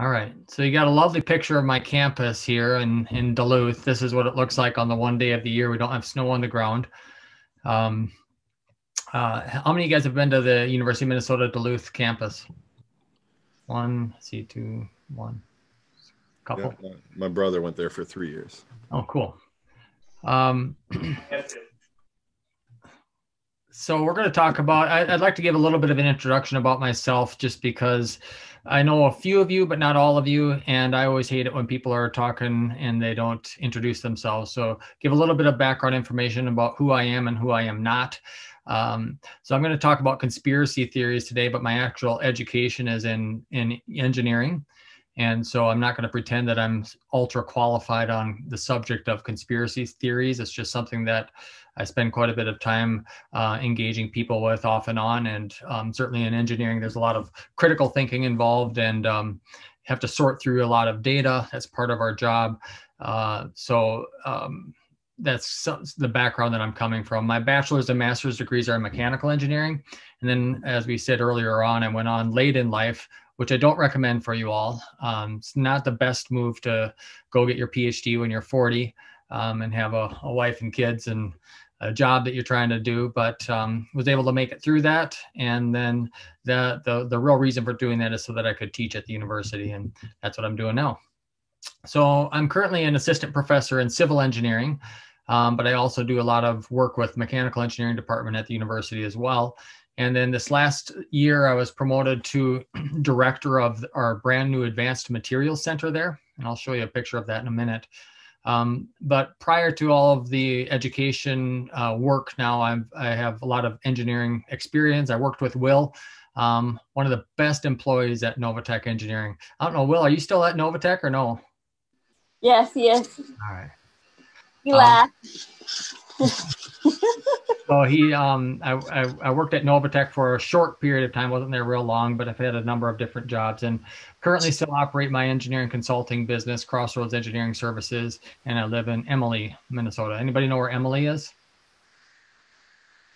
All right. So you got a lovely picture of my campus here in, in Duluth. This is what it looks like on the one day of the year. We don't have snow on the ground. Um, uh, how many of you guys have been to the University of Minnesota Duluth campus? One, see, two, one, couple. Yeah, my, brother went there for three years. Oh, cool. Um, so we're going to talk about, I, I'd like to give a little bit of an introduction about myself just because I know a few of you, but not all of you. And I always hate it when people are talking and they don't introduce themselves. So give a little bit of background information about who I am and who I am not. Um, so I'm going to talk about conspiracy theories today, but my actual education is in, in engineering. And so I'm not going to pretend that I'm ultra qualified on the subject of conspiracy theories. It's just something that I spend quite a bit of time uh, engaging people with off and on. And um, certainly in engineering, there's a lot of critical thinking involved and um, have to sort through a lot of data. That's part of our job. Uh, so um, that's the background that I'm coming from. My bachelor's and master's degrees are in mechanical engineering. And then, as we said earlier on, I went on late in life, which I don't recommend for you all. Um, it's not the best move to go get your PhD when you're 40 um, and have a, a, wife and kids and a job that you're trying to do, but um, was able to make it through that. And then the, the, the real reason for doing that is so that I could teach at the university, and that's what I'm doing now. So I'm currently an assistant professor in civil engineering, um, but I also do a lot of work with mechanical engineering department at the university as well. And then this last year, I was promoted to director of our brand new advanced materials center there. And I'll show you a picture of that in a minute. Um, but prior to all of the education uh, work now, I'm, I have a lot of engineering experience. I worked with Will, um, one of the best employees at Novatech Engineering. I don't know, Will, are you still at Novatech or no? Yes, yes. All right. You um, laugh. So he, um, I, I, I, worked at Novatech for a short period of time, wasn't there real long, but I've had a number of different jobs and currently still operate my engineering consulting business, Crossroads Engineering Services, and I live in Emily, Minnesota. Anybody know where Emily is?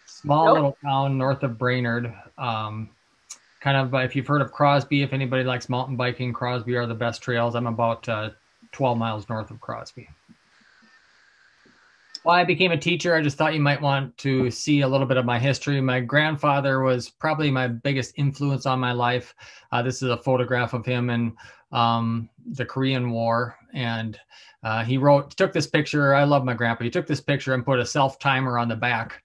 Small nope. little town north of Brainerd. Um, kind of, if you've heard of Crosby, if anybody likes mountain biking, Crosby are the best trails. I'm about uh, 12 miles north of Crosby I became a teacher, I just thought you might want to see a little bit of my history. My grandfather was probably my biggest influence on my life. Uh, this is a photograph of him in um, the Korean War. And uh, he wrote, took this picture. I love my grandpa. He took this picture and put a self timer on the back,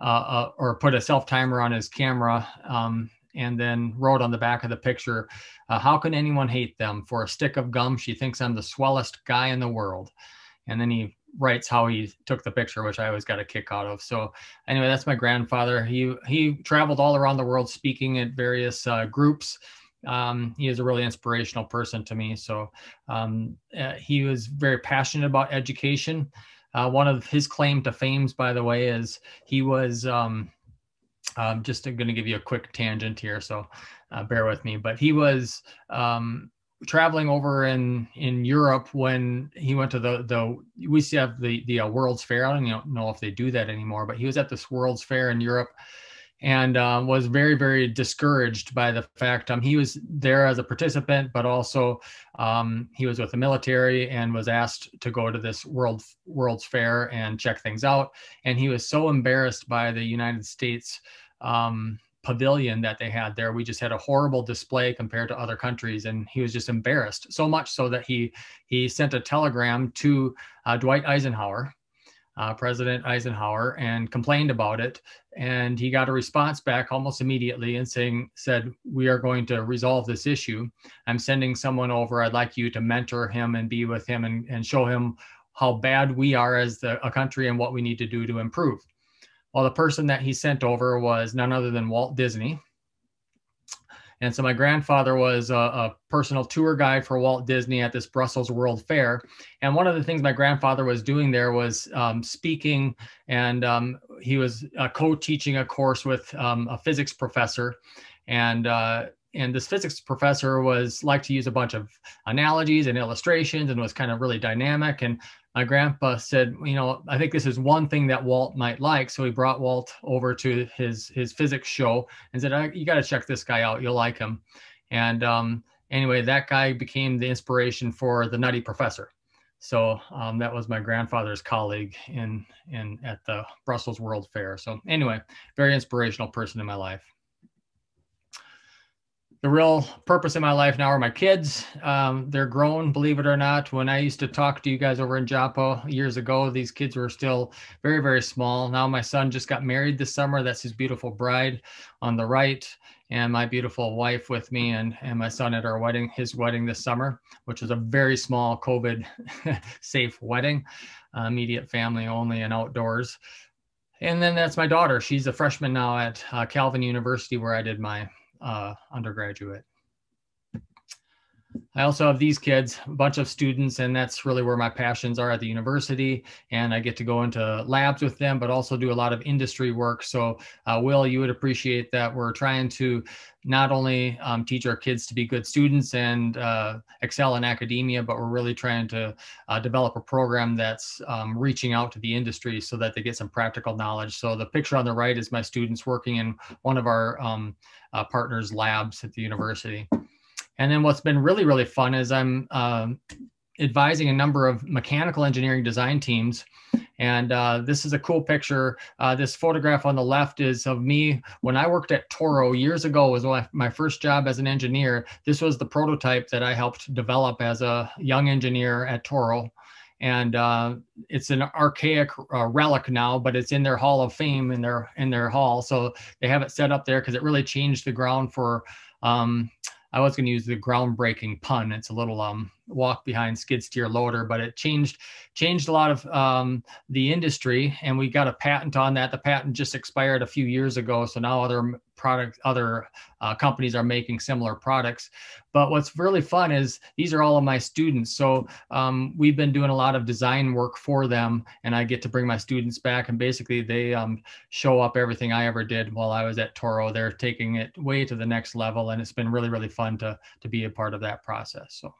uh, uh, or put a self timer on his camera. Um, and then wrote on the back of the picture, uh, How can anyone hate them? For a stick of gum, she thinks I'm the swellest guy in the world. And then he writes how he took the picture, which I always got a kick out of. So anyway, that's my grandfather. He he traveled all around the world speaking at various uh, groups. Um, he is a really inspirational person to me. So um, uh, he was very passionate about education. Uh, one of his claim to fame, by the way, is he was. Um, I'm just going to give you a quick tangent here, so uh, bear with me. But he was um, traveling over in in Europe when he went to the the we to have the the uh, World's Fair. I don't know if they do that anymore, but he was at this World's Fair in Europe and um, was very very discouraged by the fact um, he was there as a participant, but also um, he was with the military and was asked to go to this World World's Fair and check things out, and he was so embarrassed by the United States. Um, pavilion that they had there. We just had a horrible display compared to other countries, and he was just embarrassed so much so that he he sent a telegram to uh, Dwight Eisenhower, uh, President Eisenhower, and complained about it. And he got a response back almost immediately and saying said we are going to resolve this issue. I'm sending someone over. I'd like you to mentor him and be with him and, and show him how bad we are as the, a country and what we need to do to improve. Well, the person that he sent over was none other than Walt Disney. And so my grandfather was a, a, personal tour guide for Walt Disney at this Brussels World Fair. And one of the things my grandfather was doing there was um, speaking, and um, he was uh, co-teaching a course with um, a physics professor. And uh, and this physics professor was like to use a bunch of analogies and illustrations and was kind of really dynamic. And my grandpa said you know i think this is one thing that walt might like. So he brought walt over to his his physics show and said you got to check this guy out. You'll like him. And um, anyway, that guy became the inspiration for the Nutty Professor. So um, that was my grandfather's colleague in in at the Brussels World Fair. So anyway, very inspirational person in my life the real purpose of my life now are my kids. Um, they're grown, believe it or not. When I used to talk to you guys over in Joppa years ago, these kids were still very, very small. Now my son just got married this summer. That's his beautiful bride on the right, and my beautiful wife with me, and and my son at our wedding, his wedding this summer, which was a very small COVID safe wedding, uh, immediate family only and outdoors. And then that's my daughter. She's a freshman now at uh, Calvin University, where I did my uh, undergraduate. I also have these kids, a bunch of students, and that's really where my passions are at the university. And I get to go into labs with them, but also do a lot of industry work. So, uh, Will, you would appreciate that we're trying to not only um, teach our kids to be good students and uh, excel in academia, but we're really trying to uh, develop a program that's um, reaching out to the industry so that they get some practical knowledge. So, the picture on the right is my students working in one of our um, uh, partners' labs at the university. And then what's been really, really fun is I'm um, advising a number of mechanical engineering design teams. And uh, this is a cool picture. Uh, this photograph on the left is of me when I worked at Toro years ago. Was my first job as an engineer. This was the prototype that I helped develop as a young engineer at Toro and uh, it's an archaic uh, relic now, but it's in their Hall of Fame in their in their hall. So they have it set up there because it really changed the ground for um, I was going to use the groundbreaking pun. It's a little um, walk behind skid steer loader, but it changed changed a lot of um, the industry, and we got a patent on that. The patent just expired a few years ago, so now other product other uh, companies are making similar products. But what's really fun is these are all of my students. So um, we've been doing a lot of design work for them, and I get to bring my students back, and basically they um, show up everything I ever did while I was at Toro. They're taking it way to the next level, and it's been really really fun to to be a part of that process. So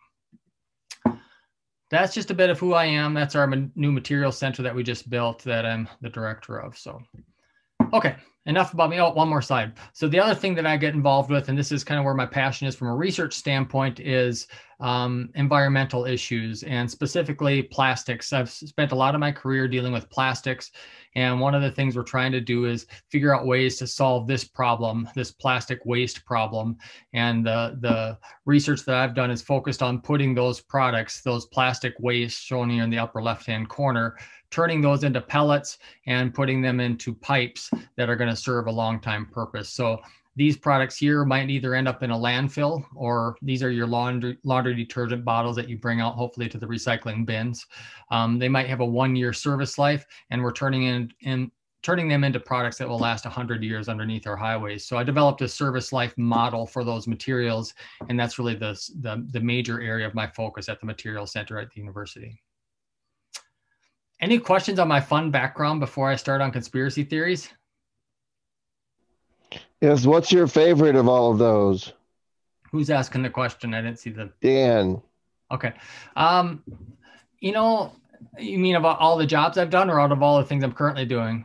that's just a bit of who I am. That's our new material center that we just built that I'm the director of. So, okay, enough about me. Oh, one more slide. So the other thing that I get involved with, and this is kind of where my passion is from a research standpoint, is um, environmental issues and specifically plastics. I've spent a lot of my career dealing with plastics. And one of the things we're trying to do is figure out ways to solve this problem, this plastic waste problem. And the, the research that I've done is focused on putting those products, those plastic waste shown here in the upper left-hand corner, turning those into pellets and putting them into pipes that are going to serve a long time purpose. So these products here might either end up in a landfill or these are your laundry, laundry detergent bottles that you bring out hopefully to the recycling bins. Um, they might have a one year service life and we're turning in, in turning them into products that will last 100 years underneath our highways. So I developed a service life model for those materials, and that's really the, the, the major area of my focus at the Material Center at the university. Any questions on my fun background before I start on conspiracy theories? Yes. What's your favorite of all of those? Who's asking the question? I didn't see the. Dan. Okay. Um, you know, you mean about all the jobs I've done, or out of all the things I'm currently doing?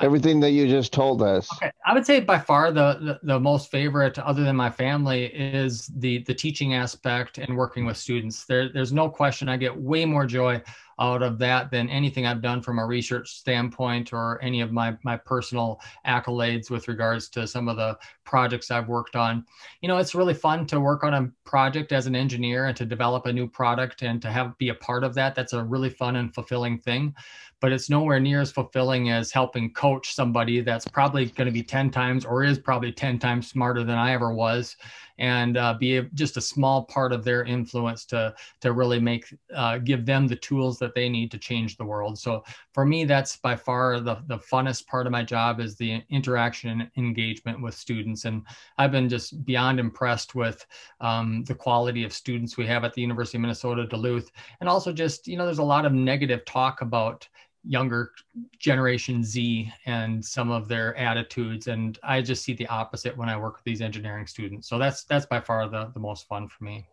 Everything that you just told us. Okay, I would say by far the, the, the most favorite, other than my family, is the the teaching aspect and working with students. There, there's no question. I get way more joy out of that than anything I've done from a research standpoint or any of my, my personal accolades with regards to some of the projects I've worked on. You know, it's really fun to work on a project as an engineer and to develop a new product and to have be a part of that. That's a really fun and fulfilling thing but it's nowhere near as fulfilling as helping coach somebody that's probably going to be 10 times or is probably 10 times smarter than I ever was and uh, be a, just a small part of their influence to to really make uh, give them the tools that they need to change the world. So for me, that's by far the the funnest part of my job is the interaction and engagement with students, and I've been just beyond impressed with um, the quality of students we have at the University of Minnesota Duluth, and also just you know there's a lot of negative talk about younger generation Z and some of their attitudes. And I just see the opposite when I work with these engineering students. So that's that's by far the, the most fun for me.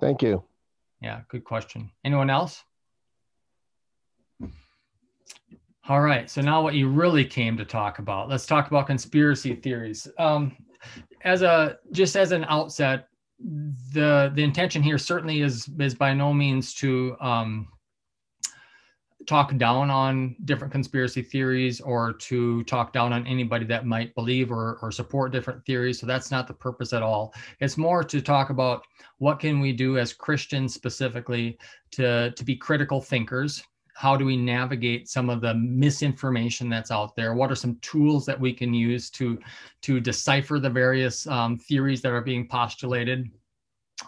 Thank you. Yeah, good question. Anyone else? All right. So now what you really came to talk about. Let's talk about conspiracy theories. Um, as a just as an outset, the the intention here certainly is is by no means to um, talk down on different conspiracy theories or to talk down on anybody that might believe or, or support different theories. So that's not the purpose at all. It's more to talk about what can we do as christians specifically to to be critical thinkers. How do we navigate some of the misinformation that's out there? What are some tools that we can use to to decipher the various um, theories that are being postulated?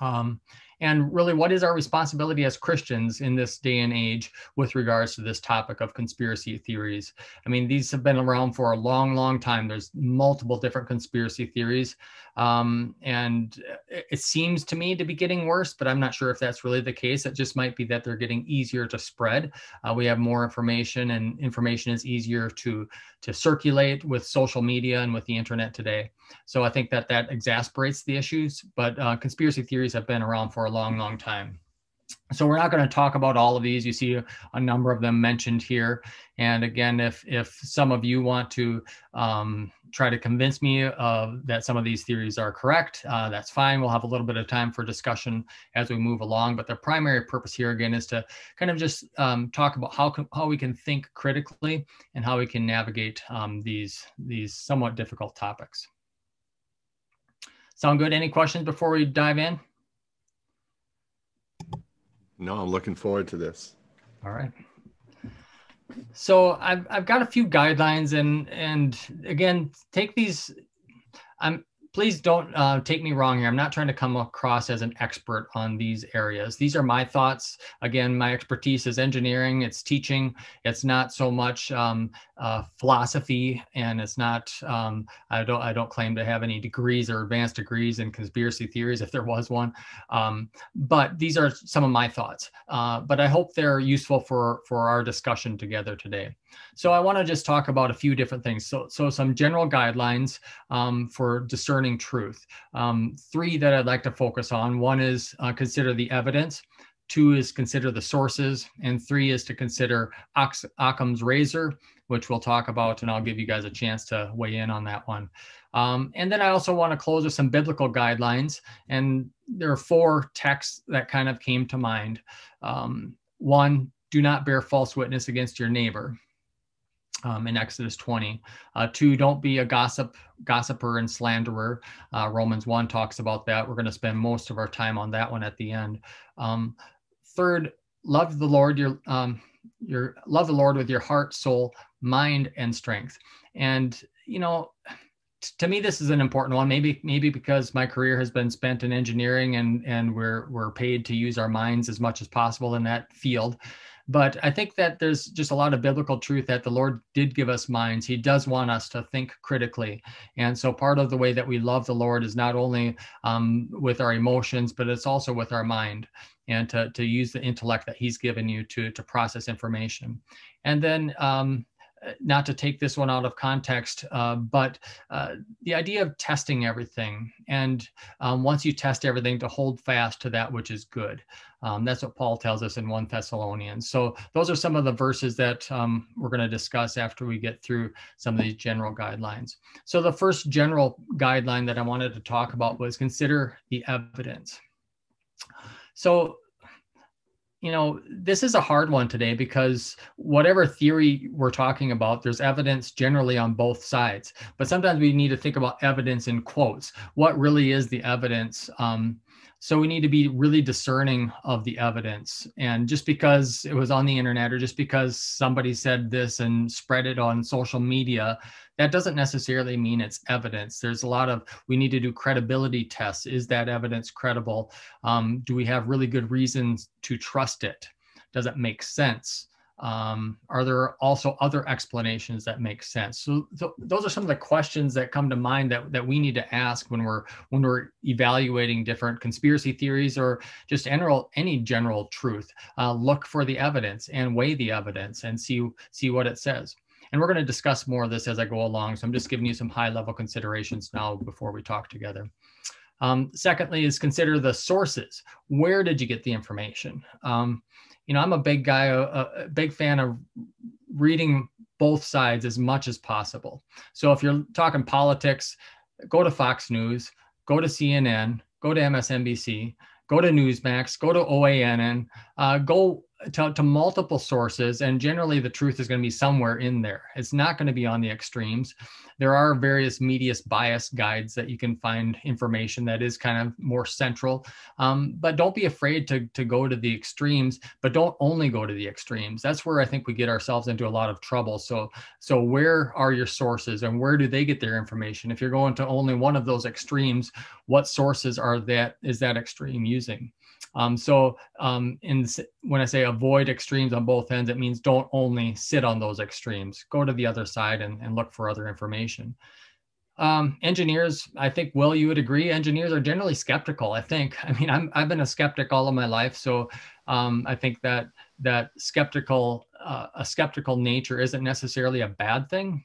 Um, and really what is our responsibility as christians in this day and age with regards to this topic of conspiracy theories? I mean these have been around for a long long time. There's multiple different conspiracy theories. Um, and it seems to me to be getting worse but i'm not sure if that's really the case. It just might be that they're getting easier to spread. Uh, we have more information and information is easier to to circulate with social media and with the internet today. So i think that that exasperates the issues but uh, conspiracy theories have been around for a long long time so we're not going to talk about all of these. You see a, number of them mentioned here. And again, if if some of you want to um, try to convince me uh, that some of these theories are correct, uh, that's fine. We'll have a little bit of time for discussion as we move along. But the primary purpose here again is to kind of just um, talk about how how we can think critically and how we can navigate um, these these somewhat difficult topics. Sound good? Any questions before we dive in? No, I'm looking forward to this. All right. So I've I've got a few guidelines and and again take these. I'm please don't uh, take me wrong here. I'm not trying to come across as an expert on these areas. These are my thoughts. Again, my expertise is engineering, it's teaching. It's not so much um, uh, philosophy, and it's not. Um, I don't. I don't claim to have any degrees or advanced degrees in conspiracy theories, if there was one. Um, but these are some of my thoughts. Uh, but I hope they're useful for for our discussion together today. So I want to just talk about a few different things. So, so some general guidelines um, for discerning truth. Um, three that I'd like to focus on. One is uh, consider the evidence. Two is consider the sources, and three is to consider Occam's razor, which we'll talk about, and I'll give you guys a chance to weigh in on that one. Um, and then I also want to close with some biblical guidelines, and there are four texts that kind of came to mind. Um, one, do not bear false witness against your neighbor um, in Exodus 20. Uh, two, don't be a gossip, gossiper and slanderer. Uh, Romans 1 talks about that. We're going to spend most of our time on that one at the end. Um, third, love the Lord, your, um, your love the Lord with your heart, soul, mind, and strength. And, you know, to me this is an important one maybe maybe because my career has been spent in engineering and and we're we're paid to use our minds as much as possible in that field but I think that there's just a lot of biblical truth that the Lord did give us minds. He does want us to think critically. And so part of the way that we love the Lord is not only um, with our emotions, but it's also with our mind and to, to use the intellect that He's given you to, to process information. And then, um, not to take this one out of context, uh, but uh, the idea of testing everything, and um, once you test everything, to hold fast to that which is good. Um, that's what Paul tells us in 1 Thessalonians. So, those are some of the verses that um, we're going to discuss after we get through some of these general guidelines. So, the first general guideline that I wanted to talk about was consider the evidence. So, you know, this is a hard one today because whatever theory we're talking about, there's evidence generally on both sides. But sometimes we need to think about evidence in quotes. What really is the evidence? Um, so we need to be really discerning of the evidence. And just because it was on the internet or just because somebody said this and spread it on social media, that doesn't necessarily mean it's evidence. There's a lot of, we need to do credibility tests. Is that evidence credible? Um, do we have really good reasons to trust it? Does it make sense? Um, are there also other explanations that make sense? So th- those are some of the questions that come to mind that, that we need to ask when we're when we're evaluating different conspiracy theories or just general any general truth. Uh, look for the evidence and weigh the evidence and see see what it says. And we're going to discuss more of this as I go along. So I'm just giving you some high level considerations now before we talk together. Um, secondly, is consider the sources. Where did you get the information? Um, you know, I'm a big guy, a, a big fan of reading both sides as much as possible. So if you're talking politics, go to Fox News, go to CNN, go to MSNBC, go to Newsmax, go to OANN, uh, go to, to multiple sources, and generally the truth is going to be somewhere in there. It's not going to be on the extremes. There are various medias bias guides that you can find information that is kind of more central, um, but don't be afraid to, to go to the extremes, but don't only go to the extremes. That's where I think we get ourselves into a lot of trouble. So, so where are your sources and where do they get their information? If you're going to only one of those extremes, what sources are that is that extreme using? Um, so um, in, when I say avoid extremes on both ends, it means don't only sit on those extremes. Go to the other side and, and look for other information. Um, engineers, I think, Will, you would agree, engineers are generally skeptical, I think. I mean, I'm, I've been a skeptic all of my life. So um, I think that that skeptical, uh, a skeptical nature isn't necessarily a bad thing.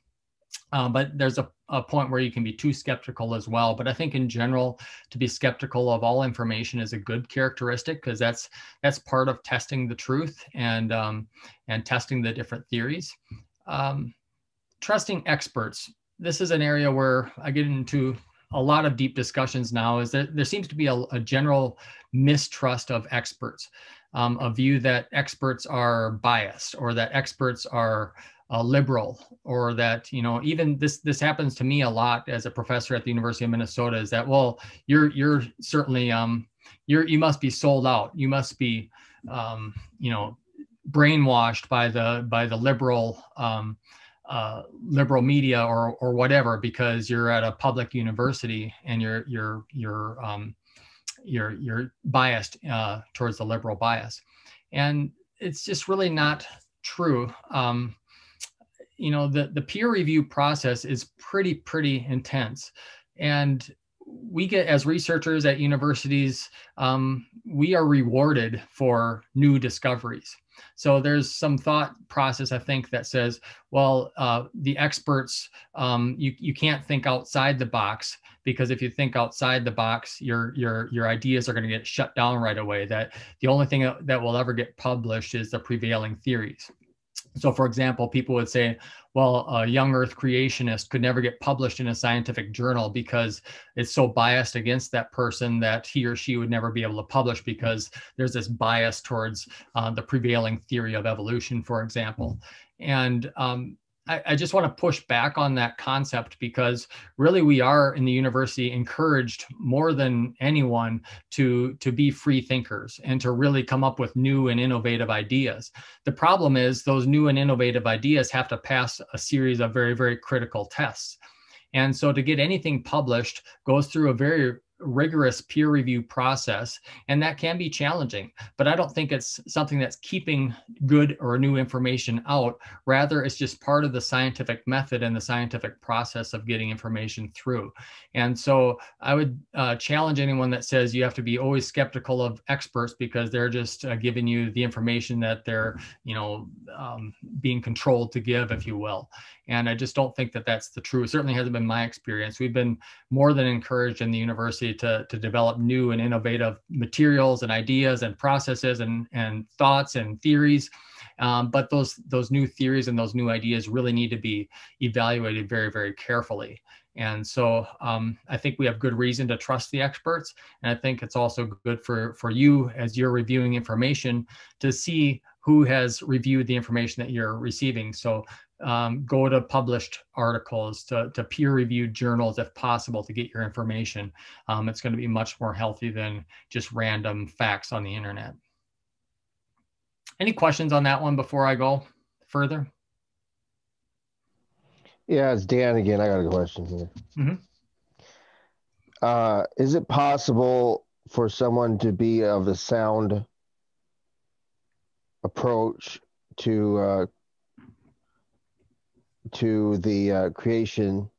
Uh, but there's a, a point where you can be too skeptical as well. But I think in general, to be skeptical of all information is a good characteristic because that's that's part of testing the truth and um, and testing the different theories. Um, trusting experts. This is an area where I get into a lot of deep discussions now. Is that there seems to be a, a general mistrust of experts, um, a view that experts are biased or that experts are a liberal or that you know even this this happens to me a lot as a professor at the university of minnesota is that well you're you're certainly um you're you must be sold out you must be um you know brainwashed by the by the liberal um uh, liberal media or or whatever because you're at a public university and you're you're you're um, you're you're biased uh, towards the liberal bias, and it's just really not true. Um, you know the the peer review process is pretty pretty intense. And we get as researchers at universities um, we are rewarded for new discoveries. So there's some thought process i think that says well uh, the experts um, you, you can't think outside the box because if you think outside the box your your your ideas are going to get shut down right away that the only thing that will ever get published is the prevailing theories so, for example, people would say, well, a young earth creationist could never get published in a scientific journal because it's so biased against that person that he or she would never be able to publish because there's this bias towards uh, the prevailing theory of evolution, for example. And um, I, I just want to push back on that concept because really we are in the university encouraged more than anyone to to be free thinkers and to really come up with new and innovative ideas. The problem is those new and innovative ideas have to pass a series of very very critical tests. And so to get anything published goes through a very rigorous peer review process and that can be challenging but i don't think it's something that's keeping good or new information out. Rather it's just part of the scientific method and the scientific process of getting information through. And so i would uh, challenge anyone that says you have to be always skeptical of experts because they're just uh, giving you the information that they're you know um, being controlled to give if you will and I just don't think that that's the truth. It certainly hasn't been my experience. We've been more than encouraged in the university to, to develop new and innovative materials and ideas and processes and, and thoughts and theories. Um, but those, those new theories and those new ideas really need to be evaluated very, very carefully. And so um, I think we have good reason to trust the experts. And I think it's also good for, for you as you're reviewing information to see who has reviewed the information that you're receiving. So um, go to published articles, to, to peer reviewed journals if possible to get your information. Um, it's going to be much more healthy than just random facts on the internet. Any questions on that one before I go further? Yeah, it's Dan again. I got a question here. Mm-hmm. Uh, is it possible for someone to be of a sound approach to uh, to the uh, creation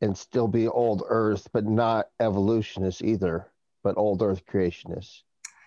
and still be old earth but not evolutionist either but old earth creationists.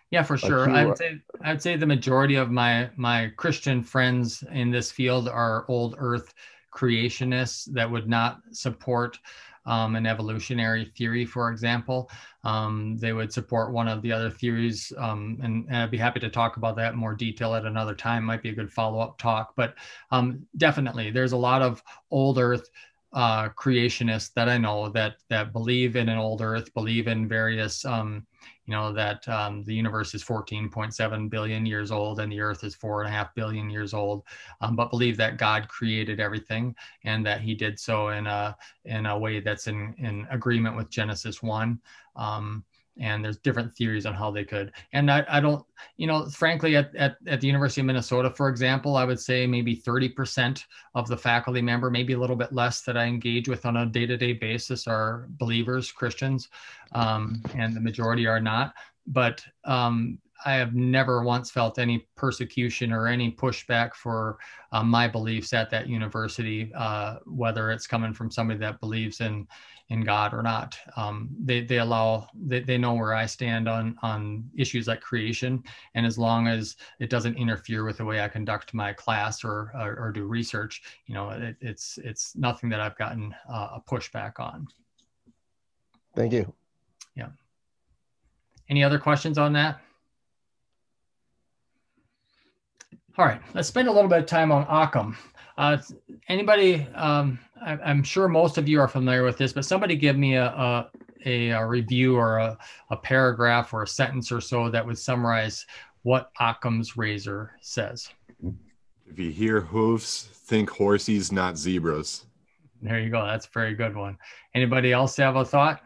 Yeah for sure. like i'd say i'd say the majority of my my christian friends in this field are old earth creationists that would not support um, an evolutionary theory, for example. Um, they would support one of the other theories, um, and, and, I'd be happy to talk about that more detail at another time. Might be a good follow up talk, but um, definitely there's a lot of old Earth uh, creationists that I know that that believe in an old Earth, believe in various, um, you know, that um, the universe is 14.7 billion years old and the Earth is four and a half billion years old, um, but believe that God created everything and that He did so in a in a way that's in in agreement with Genesis one. Um, and there's different theories on how they could. And i, I don't you know frankly at, at, at the university of minnesota for example i would say maybe 30% of the faculty member maybe a little bit less that i engage with on a day-to-day basis are believers christians um, and the majority are not. But um, I have never once felt any persecution or any pushback for uh, my beliefs at that university, uh, whether it's coming from somebody that believes in in God or not. Um, they they allow they, they know where I stand on on issues like creation, and as long as it doesn't interfere with the way I conduct my class or or, or do research, you know, it, it's it's nothing that I've gotten uh, a pushback on. Thank you. Yeah. Any other questions on that? All right, let's spend a little bit of time on Occam. Uh, anybody, um, I, am sure most of you are familiar with this, but somebody give me a, a, a, a review or a, a, paragraph or a sentence or so that would summarize what Occam's razor says. If you hear hoofs, think horses, not zebras. There you go. That's a very good one. Anybody else have a thought?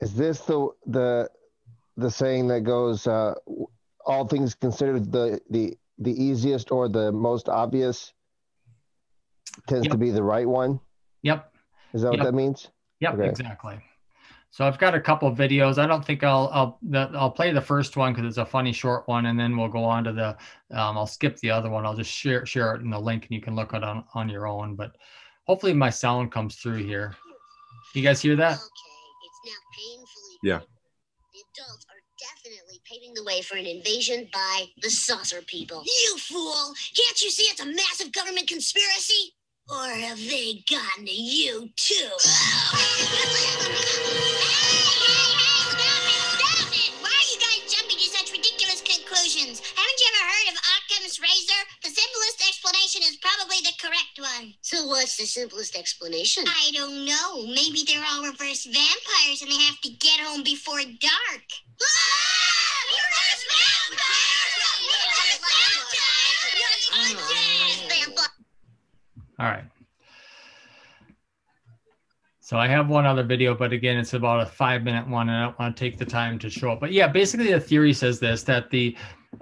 Is this the the the saying that goes, uh, "All things considered, the the the easiest or the most obvious tends yep. to be the right one." Yep. Is that yep. what that means? Yep, okay. exactly. So I've got a couple of videos. I don't think I'll I'll I'll play the first one because it's a funny short one, and then we'll go on to the. Um, I'll skip the other one. I'll just share share it in the link, and you can look it on on your own. But hopefully my sound comes through here. You guys hear that? Okay, it's now painfully. Yeah adults are definitely paving the way for an invasion by the saucer people. You fool! Can't you see it's a massive government conspiracy? Or have they gotten to you too? hey, hey, hey, stop it! Stop it! Why are you guys jumping to such ridiculous conclusions? Haven't you ever heard of Occam's razor? The simplest explanation is probably the correct one. So what's the simplest explanation? I don't know. Maybe they're all reverse vampires and they have to get home before dark. All right. So I have one other video, but again, it's about a five minute one, and I don't want to take the time to show it. But yeah, basically the theory says this, that the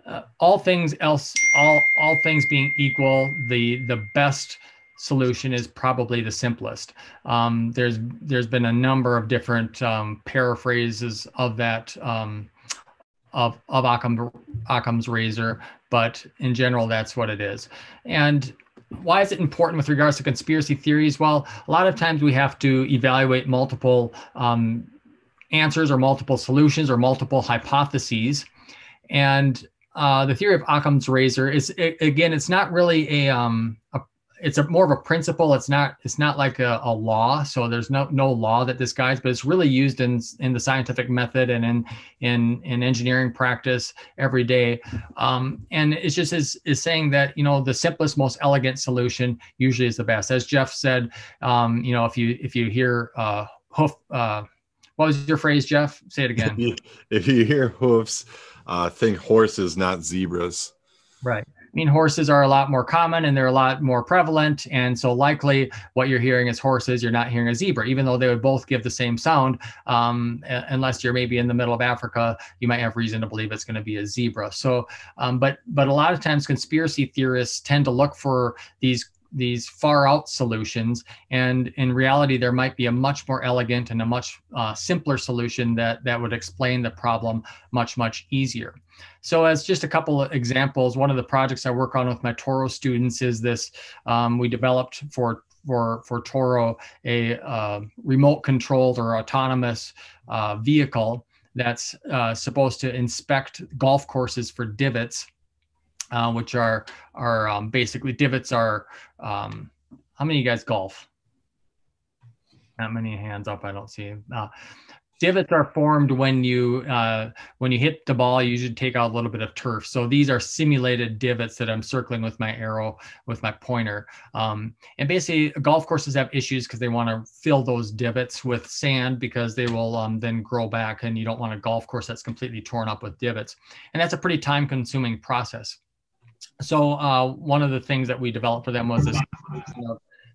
uh, all things else, all, all things being equal, the, the best solution is probably the simplest. Um, there's there's been a number of different um, paraphrases of that um, of of Occam, Occam's razor, but in general, that's what it is. And why is it important with regards to conspiracy theories? Well, a lot of times we have to evaluate multiple um, answers or multiple solutions or multiple hypotheses. And uh, the theory of Occam's razor is, it, again, it's not really a, um, a it's a more of a principle. It's not it's not like a, a, law. So there's no no law that this guides, but it's really used in in the scientific method and in in in engineering practice every day. Um, and it's just is is saying that you know the simplest, most elegant solution usually is the best. As Jeff said, um, you know if you if you hear uh, hoof. Uh, what was your phrase, Jeff? Say it again. If you, hear hoofs, uh, think horses, not zebras. Right. Mean, horses are a lot more common and they're a lot more prevalent. And so, likely, what you're hearing is horses, you're not hearing a zebra, even though they would both give the same sound. Um, unless you're maybe in the middle of Africa, you might have reason to believe it's going to be a zebra. So, um, but but a lot of times, conspiracy theorists tend to look for these these far out solutions and in reality there might be a much more elegant and a much uh, simpler solution that that would explain the problem much much easier so as just a couple of examples, one of the projects I work on with my Toro students is this, um, we developed for for for Toro a uh, remote controlled or autonomous uh, vehicle that's uh, supposed to inspect golf courses for divots, uh, which are are um, basically divots are. Um, how many of you guys golf? Not many hands up. I don't see. Divots are formed when you uh, when you hit the ball you usually take out a little bit of turf. So these are simulated divots that i'm circling with my arrow with my pointer. Um, and basically golf courses have issues because they want to fill those divots with sand because they will um, then grow back and you don't want a golf course that's completely torn up with divots. And that's a pretty time consuming process. So uh, one of the things that we developed for them was this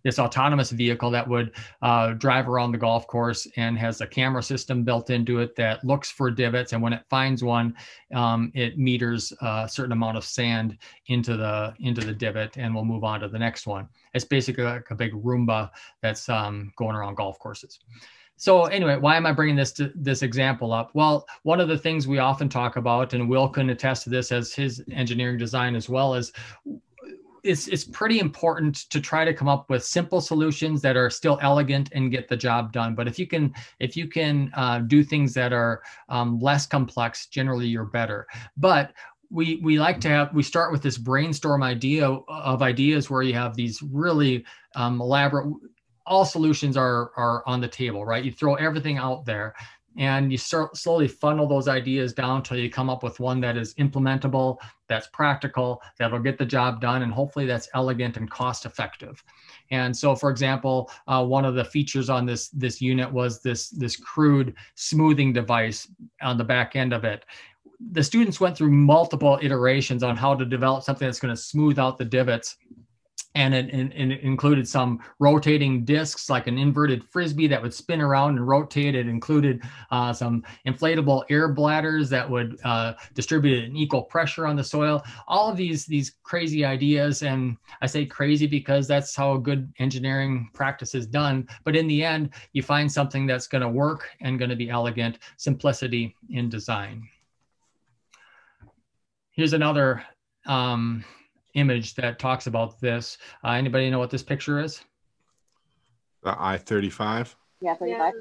this autonomous vehicle that would uh, drive around the golf course and has a camera system built into it that looks for divots. And when it finds one um, it meters a certain amount of sand into the into the divot and we'll move on to the next one. It's basically like a big roomba that's um, going around golf courses. So anyway, why am I bringing this to, this example up? Well, one of the things we often talk about, and Will can attest to this as his engineering design as well, is it's it's pretty important to try to come up with simple solutions that are still elegant and get the job done. But if you can if you can uh, do things that are um, less complex, generally you're better. But we we like to have we start with this brainstorm idea of ideas where you have these really um, elaborate all solutions are are on the table right you throw everything out there and you start slowly funnel those ideas down until you come up with one that is implementable that's practical that'll get the job done and hopefully that's elegant and cost effective and so for example uh, one of the features on this this unit was this this crude smoothing device on the back end of it. The students went through multiple iterations on how to develop something that's going to smooth out the divots and it, it, included some rotating discs like an inverted frisbee that would spin around and rotate. It included uh, some inflatable air bladders that would uh, distribute an equal pressure on the soil. All of these these crazy ideas and i say crazy because that's how good engineering practice is done. But in the end you find something that's going to work and going to be elegant simplicity in design. Here's another um, image that talks about this. Uh, anybody know what this picture is? The I thirty five. Yeah, thirty-five.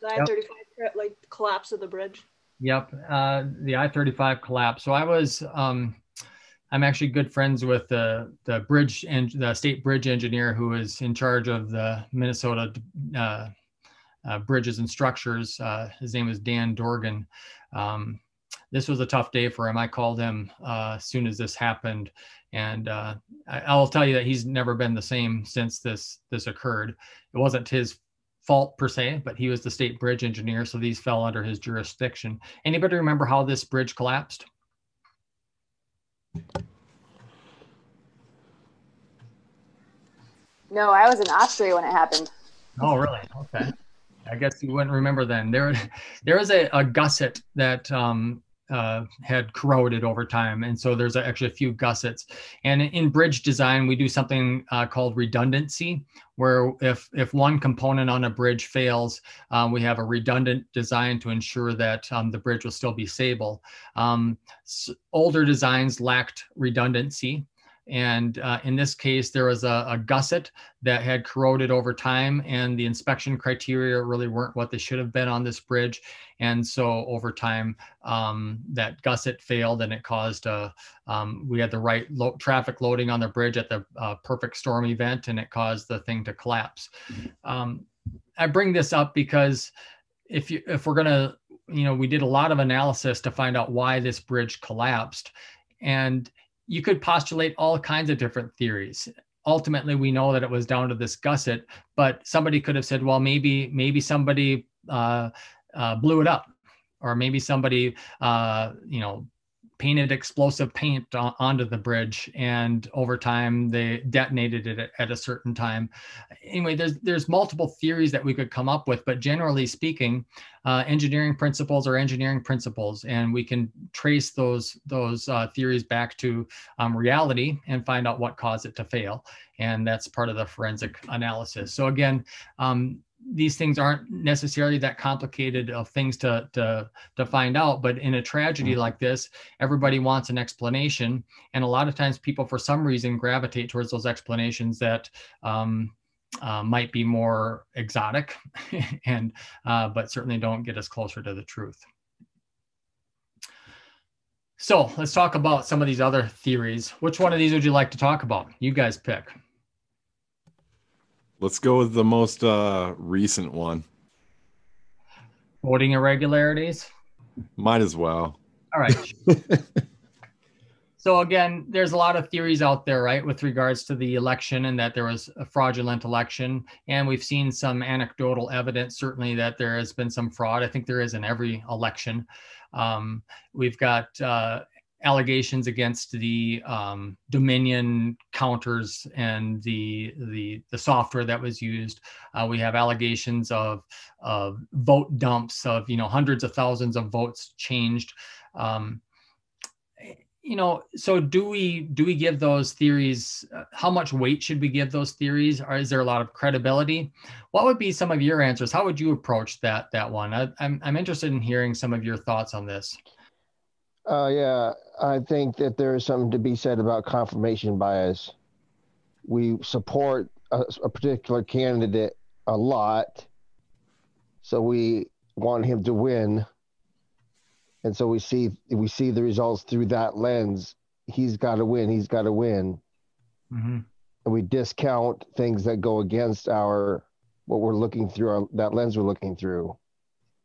The I thirty five like collapse of the bridge. Yep, uh, the I thirty five collapse. So I was, um, I'm actually good friends with the the bridge and the state bridge engineer who is in charge of the Minnesota uh, uh bridges and structures. Uh, his name is Dan Dorgan. Um, this was a tough day for him. I called him uh, as soon as this happened, and uh, I, will tell you that he's never been the same since this this occurred. It wasn't his fault per se, but he was the state bridge engineer, so these fell under his jurisdiction. Anybody remember how this bridge collapsed? No, I was in Austria when it happened. Oh, really? Okay. I guess you wouldn't remember then. There, there was a, a gusset that um, uh, had corroded over time. And so there's actually a few gussets. And in bridge design, we do something uh, called redundancy, where if, if one component on a bridge fails, um, we have a redundant design to ensure that um, the bridge will still be stable. Um, older designs lacked redundancy. And uh, in this case, there was a, a, gusset that had corroded over time, and the inspection criteria really weren't what they should have been on this bridge. And so over time, um, that gusset failed, and it caused a. Um, we had the right lo- traffic loading on the bridge at the uh, perfect storm event, and it caused the thing to collapse. Um, I bring this up because if you if we're gonna, you know, we did a lot of analysis to find out why this bridge collapsed, and you could postulate all kinds of different theories. Ultimately we know that it was down to this gusset but somebody could have said well maybe maybe somebody uh, uh, blew it up or maybe somebody uh, you know painted explosive paint on, onto the bridge and over time they detonated it at, a certain time. Anyway there's there's multiple theories that we could come up with but generally speaking uh, engineering principles are engineering principles and we can trace those those uh, theories back to um, reality and find out what caused it to fail and that's part of the forensic analysis. So again um, these things aren't necessarily that complicated of things to to to find out but in a tragedy mm-hmm. like this everybody wants an explanation. And a lot of times people for some reason gravitate towards those explanations that um, uh, might be more exotic and uh, but certainly don't get us closer to the truth. So let's talk about some of these other theories. Which one of these would you like to talk about? You guys pick Let's go with the most uh, recent one. Voting irregularities. Might as well. All right. so again, there's a lot of theories out there, right, with regards to the election and that there was a fraudulent election, and we've seen some anecdotal evidence, certainly that there has been some fraud. I think there is in every election. Um, we've got uh, allegations against the um, Dominion counters and the the the software that was used. Uh, we have allegations of of vote dumps of you know hundreds of thousands of votes changed. Um, you know, so do we do we give those theories? Uh, how much weight should we give those theories? Or is there a lot of credibility? What would be some of your answers? How would you approach that that one? I, I'm I'm interested in hearing some of your thoughts on this. Uh, yeah, I think that there is something to be said about confirmation bias. We support a, a particular candidate a lot, so we want him to win, and so we see we see the results through that lens. He's got to win. He's got to win, Mm-hmm. and we discount things that go against our what we're looking through our, that lens we're looking through.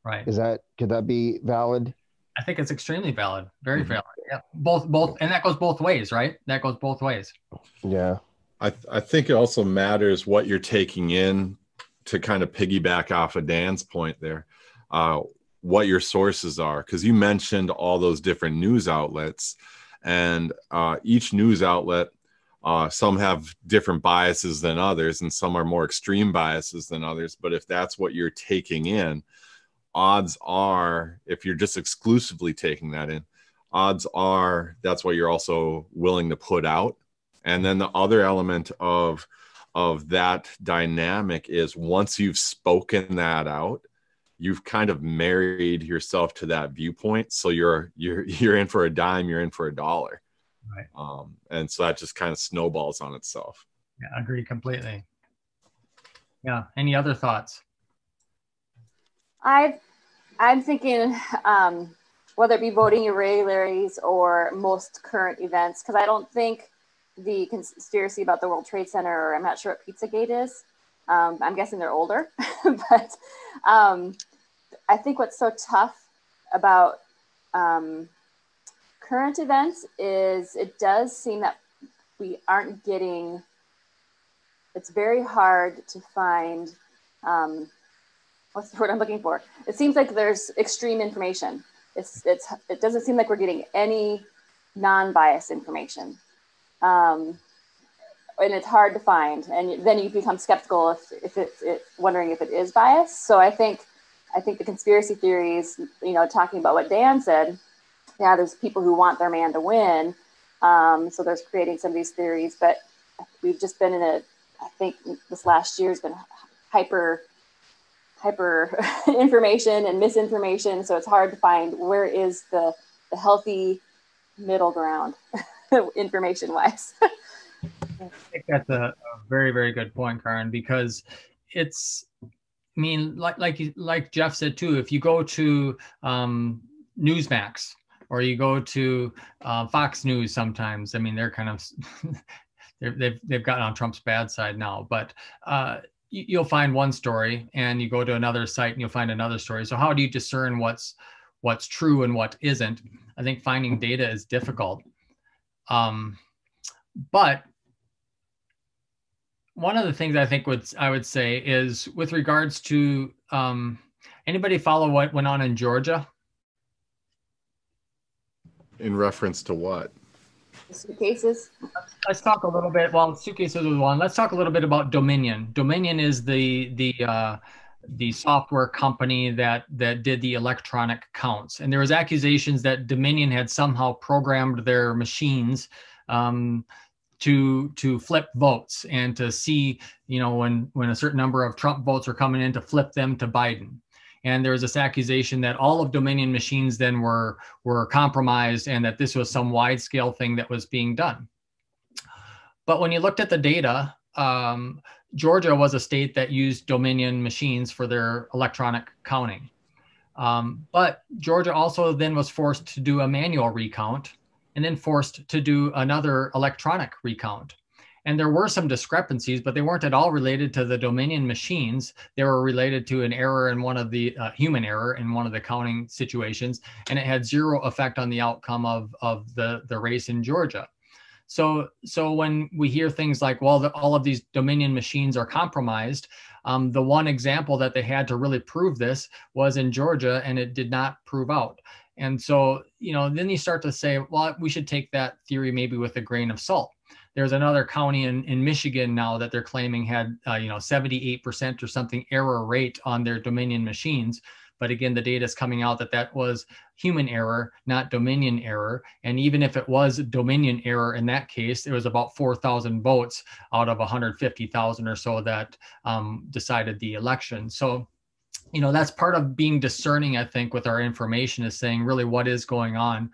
Right. Is that could that be valid? I think it's extremely valid. Very Mhm. valid. Yeah. Both both and that goes both ways, right? That goes both ways. Yeah. I th- I think it also matters what you're taking in to kind of piggyback off of Dan's point there, uh, what your sources are, because you mentioned all those different news outlets, and uh, each news outlet, uh, some have different biases than others, and some are more extreme biases than others. But if that's what you're taking in, odds are, if you're just exclusively taking that in, odds are that's what you're also willing to put out and then the other element of of that dynamic is once you've spoken that out you've kind of married yourself to that viewpoint so you're you're you're in for a dime you're in for a dollar Right. um, and so that just kind of snowballs on itself Yeah, I agree completely. Yeah. Any other thoughts? I, I'm thinking um, whether it be voting irregularities or most current events, because I don't think the conspiracy about the World Trade Center, or I'm not sure what Pizzagate is. Um, I'm guessing they're older, but um, I think what's so tough about um, current events is it does seem that we aren't getting. It's very hard to find um, what's the word I'm looking for? It seems like there's extreme information. It's it's it doesn't seem like we're getting any non-biased information, um, and it's hard to find. And then you become skeptical if if it's it, wondering if it is biased. So I think I think the conspiracy theories, you know, talking about what Dan said, yeah, there's people who want their man to win. Um, so there's creating some of these theories, but we've just been in a, I think this last year has been hyper hyper information and misinformation so it's hard to find where is the the healthy middle ground information wise I think that's a, a very, very good point, Karen, because it's, I mean, like like like Jeff said too, if you go to um, Newsmax or you go to uh, Fox News, sometimes, I mean, they're kind of they're, they've they've gotten on Trump's bad side now, but uh, you'll find one story, and you go to another site and you'll find another story. So how do you discern what's what's true and what isn't? I think finding data is difficult. Um, but one of the things I think would I would say is with regards to um, anybody follow what went on in Georgia? in reference to what suitcases Let's talk a little bit. Well, suitcases was one. Let's talk a little bit about Dominion. Dominion is the the uh, the software company that that did the electronic counts, and there was accusations that Dominion had somehow programmed their machines um, to to flip votes and to see, you know, when when a certain number of Trump votes were coming in to flip them to Biden. And there was this accusation that all of Dominion machines then were were compromised, and that this was some wide scale thing that was being done. But when you looked at the data, um, Georgia was a state that used Dominion machines for their electronic counting. Um, but Georgia also then was forced to do a manual recount and then forced to do another electronic recount. And there were some discrepancies, but they weren't at all related to the Dominion machines. They were related to an error in one of the uh, human error in one of the counting situations, and it had zero effect on the outcome of of the the race in Georgia. So so when we hear things like, well, the, all of these Dominion machines are compromised. Um, the one example that they had to really prove this was in Georgia, and it did not prove out. And so, you know, then you start to say, well, we should take that theory maybe with a grain of salt there's another county in, in Michigan now that they're claiming had, uh, you know, 78% or something error rate on their Dominion machines. But again, the data is coming out that that was human error, not Dominion error. And even if it was Dominion error in that case, it was about 4,000 votes out of 150,000 or so that um, decided the election. So, you know, that's part of being discerning, I think, with our information is saying really what is going on.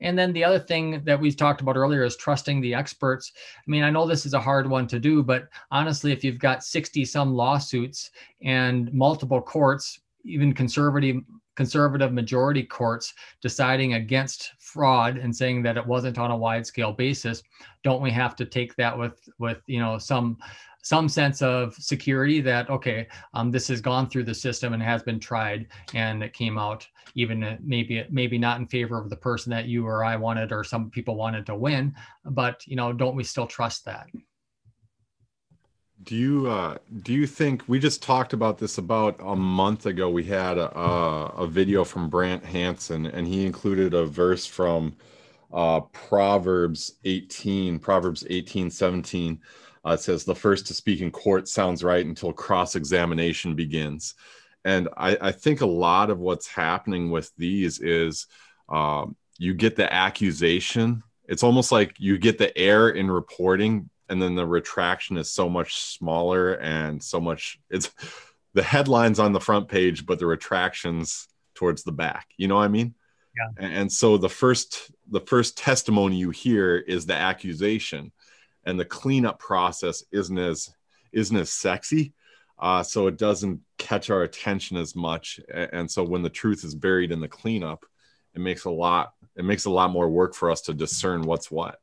And then the other thing that we talked about earlier is trusting the experts. I mean, I know this is a hard one to do, but honestly, if you've got 60 some lawsuits and multiple courts, even conservative conservative majority courts deciding against fraud and saying that it wasn't on a wide scale basis don't we have to take that with with you know some some sense of security that okay um, this has gone through the system and has been tried and it came out even maybe maybe not in favor of the person that you or i wanted or some people wanted to win but you know don't we still trust that? Do you uh, do you think we just talked about this about a month ago. We had a, a video from brant hansen and he included a verse from uh, proverbs 18 proverbs 18 17 uh, it says the first to speak in court sounds right until cross examination begins. And I, I, think a lot of what's happening with these is um, you get the accusation. It's almost like you get the error in reporting, and then the retraction is so much smaller and so much. It's the headlines on the front page, but the retractions towards the back. You know what I mean? Yeah. And so the first the first testimony you hear is the accusation and the cleanup process isn't as isn't as sexy uh, so it doesn't catch our attention as much. And so when the truth is buried in the cleanup it makes a lot it makes a lot more work for us to discern what's what.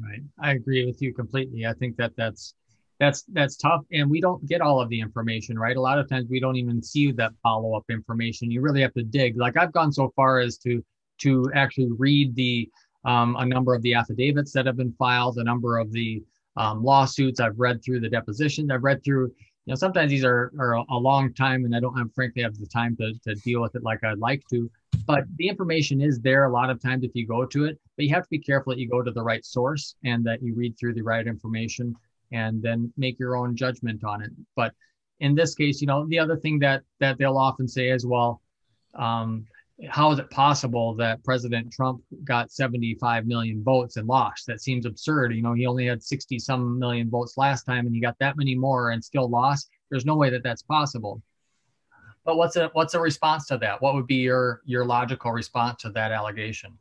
Right. I agree with you completely. I think that that's that's that's tough. And we don't get all of the information right? A lot of times we don't even see that follow-up information. You really have to dig. Like i've gone so far as to to actually read the um, a number of the affidavits that have been filed, a number of the um, lawsuits. I've read through the depositions. I've read through, you know, sometimes these are, are a long time and I don't have, frankly, have the time to, to deal with it like I'd like to. But the information is there a lot of times if you go to it, but you have to be careful that you go to the right source and that you read through the right information and then make your own judgment on it. But in this case, you know, the other thing that that they'll often say is, well, um, how is it possible that President Trump got 75 million votes and lost? That seems absurd. You know, he only had 60 some million votes last time and he got that many more and still lost. There's no way that that's possible. But what's a what's a response to that? What would be your your logical response to that allegation?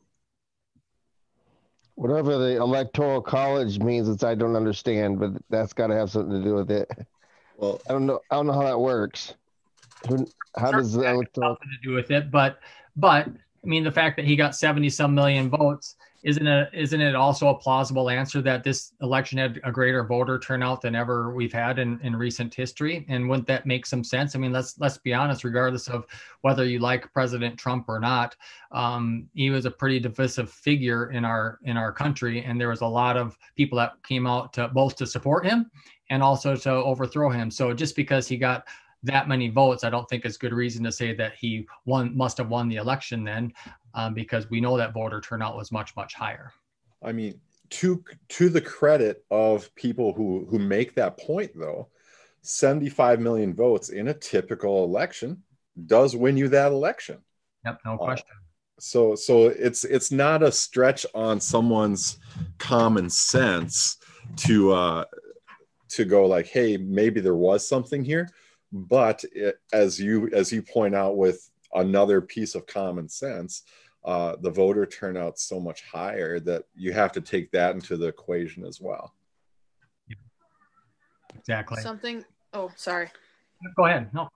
Whatever the electoral college means, it's I don't understand, but that's got to have something to do with it. Well, I don't know. I don't know how that works. How does that electoral something to do with it? But but I mean, the fact that he got 70 some million votes, isn't it, isn't it also a plausible answer that this election had a greater voter turnout than ever we've had in, in recent history? And wouldn't that make some sense? I mean, let's, let's be honest, regardless of whether you like President Trump or not, um, he was a pretty divisive figure in our, in our country. And there was a lot of people that came out to both to support him and also to overthrow him. So just because he got that many votes, I don't think is good reason to say that he won must have won the election then, um, because we know that voter turnout was much much higher. I mean, to to the credit of people who who make that point though, 75 million votes in a typical election does win you that election. Yep, no uh, question. Uh, so so it's it's not a stretch on someone's common sense to uh to go like hey maybe there was something here but it, as you as you point out with another piece of common sense uh, the voter turnout's so much higher that you have to take that into the equation as well. Exactly. Something oh sorry. Go ahead. No.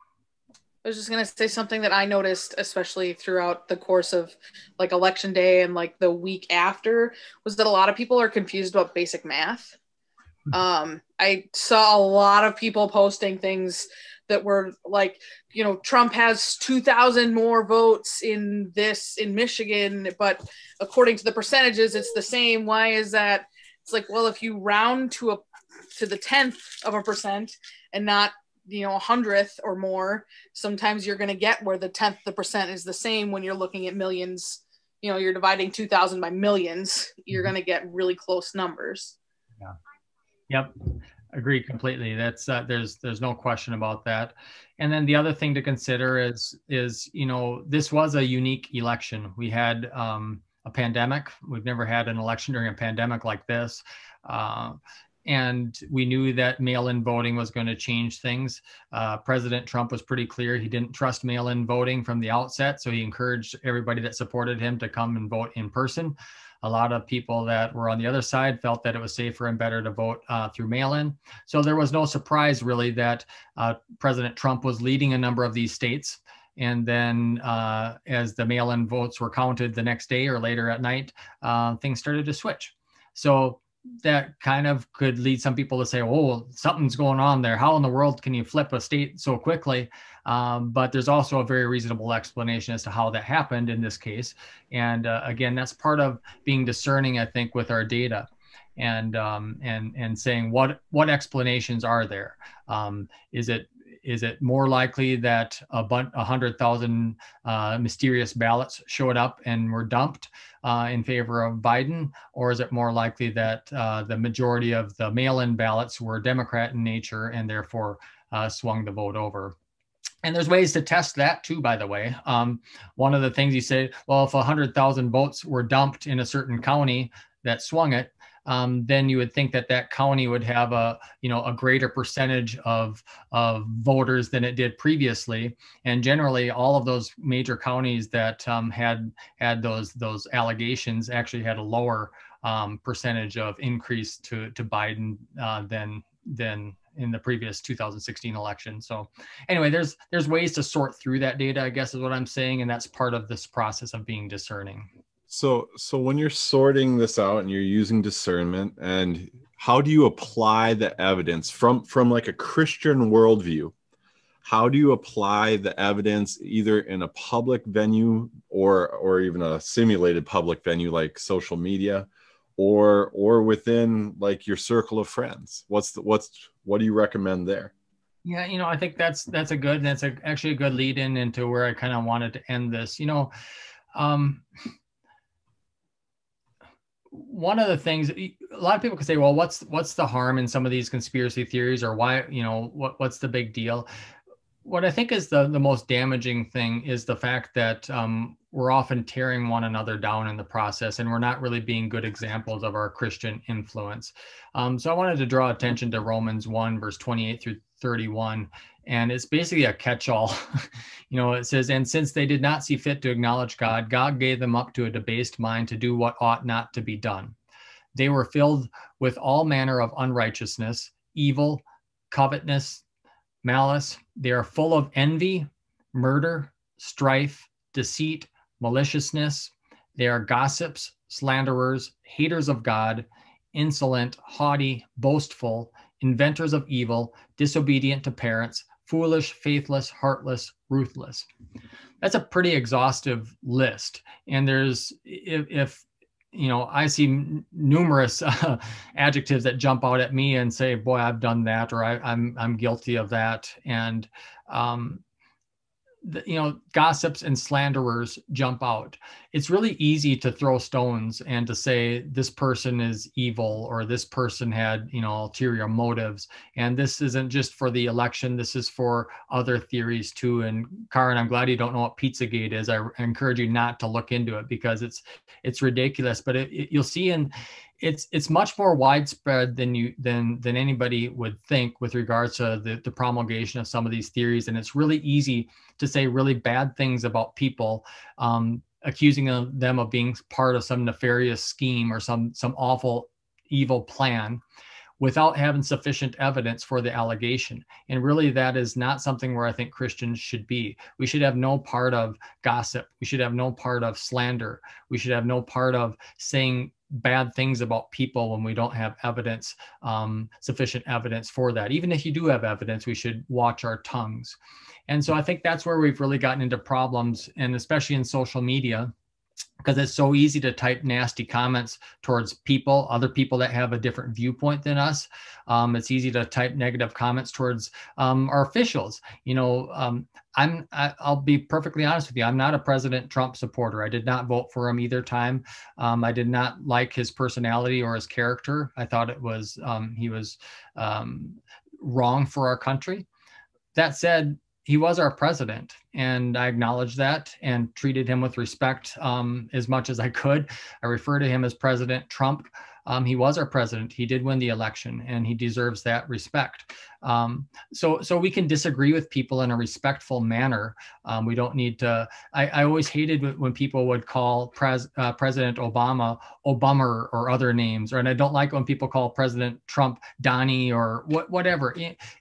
I was just gonna say something that I noticed, especially throughout the course of like election day and like the week after, was that a lot of people are confused about basic math. Um, I saw a lot of people posting things that were like, you know, Trump has 2,000 more votes in this in Michigan, but according to the percentages, it's the same. Why is that? It's like, well, if you round to a to the tenth of a percent and not you know a hundredth or more, sometimes you're going to get where the tenth the percent is the same when you're looking at millions. You know, you're dividing 2,000 by millions, you're Mm-hmm. going to get really close numbers. Yeah. Yep, agree completely. That's uh, there's there's no question about that. And then the other thing to consider is is you know this was a unique election. We had um, a pandemic. We've never had an election during a pandemic like this. Uh, and we knew that mail-in voting was going to change things. Uh, President Trump was pretty clear he didn't trust mail-in voting from the outset, so he encouraged everybody that supported him to come and vote in person. A lot of people that were on the other side felt that it was safer and better to vote uh, through mail-in. So there was no surprise really that uh, President Trump was leading a number of these states. And then uh, as the mail-in votes were counted the next day or later at night, uh, things started to switch. So that kind of could lead some people to say, "Oh, something's going on there. How in the world can you flip a state so quickly?" Um, but there's also a very reasonable explanation as to how that happened in this case. And uh, again, that's part of being discerning, I think, with our data, and um, and and saying what what explanations are there. Um, is it is it more likely that a, bun- a hundred thousand uh, mysterious ballots showed up and were dumped uh, in favor of Biden, or is it more likely that uh, the majority of the mail-in ballots were Democrat in nature and therefore uh, swung the vote over? And there's ways to test that too, by the way. Um, one of the things you say, well, if 100,000 votes were dumped in a certain county that swung it, um, then you would think that that county would have a you know a greater percentage of of voters than it did previously and generally all of those major counties that um, had had those those allegations actually had a lower um, percentage of increase to to Biden uh, than than in the previous 2016 election. So anyway, there's there's ways to sort through that data, I guess is what I'm saying, and that's part of this process of being discerning. So, so when you're sorting this out and you're using discernment, and how do you apply the evidence from from like a Christian worldview? How do you apply the evidence either in a public venue or or even a simulated public venue like social media, or or within like your circle of friends? What's the, what's what do you recommend there? Yeah, you know, I think that's that's a good that's a, actually a good lead in into where I kind of wanted to end this. You know, um, one of the things a lot of people can say well what's what's the harm in some of these conspiracy theories or why you know what what's the big deal? What i think is the the most damaging thing is the fact that um, we're often tearing one another down in the process and we're not really being good examples of our christian influence. Um, so i wanted to draw attention to romans 1 verse 28 through 31 and it's basically a catch-all. You know it says and since they did not see fit to acknowledge god god gave them up to a debased mind to do what ought not to be done. They were filled with all manner of unrighteousness evil covetousness malice. They are full of envy murder strife deceit maliciousness. They are gossips slanderers haters of god insolent haughty boastful inventors of evil disobedient to parents foolish, faithless, heartless, ruthless. That's a pretty exhaustive list. And there's, if, if you know, I see numerous uh, adjectives that jump out at me and say, "Boy, I've done that," or I'm, I'm guilty of that. And um, you know, gossips and slanderers jump out. It's really easy to throw stones and to say this person is evil or this person had, you know, ulterior motives. And this isn't just for the election. This is for other theories too. And Karin, I'm glad you don't know what Pizzagate is. I encourage you not to look into it because it's it's ridiculous. But it, it, you'll see in it's it's much more widespread than you than than anybody would think with regards to the, the promulgation of some of these theories. And it's really easy to say really bad things about people um, accusing them of being part of some nefarious scheme or some some awful evil plan without having sufficient evidence for the allegation. And really, that is not something where I think Christians should be. We should have no part of gossip. We should have no part of slander. We should have no part of saying bad things about people when we don't have evidence, um, sufficient evidence for that. Even if you do have evidence, we should watch our tongues. And so I think that's where we've really gotten into problems, and especially in social media because it's so easy to type nasty comments towards people, other people that have a different viewpoint than us. Um, it's easy to type negative comments towards um, our officials. You know, um, I'm I, will be perfectly honest with you. I'm not a President Trump supporter. I did not vote for him either time. Um, I did not like his personality or his character. I thought it was um, he was um, wrong for our country. That said, he was our president, and I acknowledged that and treated him with respect um, as much as I could. I refer to him as President Trump um, he was our president. He did win the election, and he deserves that respect. Um, so, so we can disagree with people in a respectful manner. Um, we don't need to. I, I, always hated when people would call pres, uh, President Obama Obama or other names, or and I don't like when people call President Trump Donnie or what, whatever.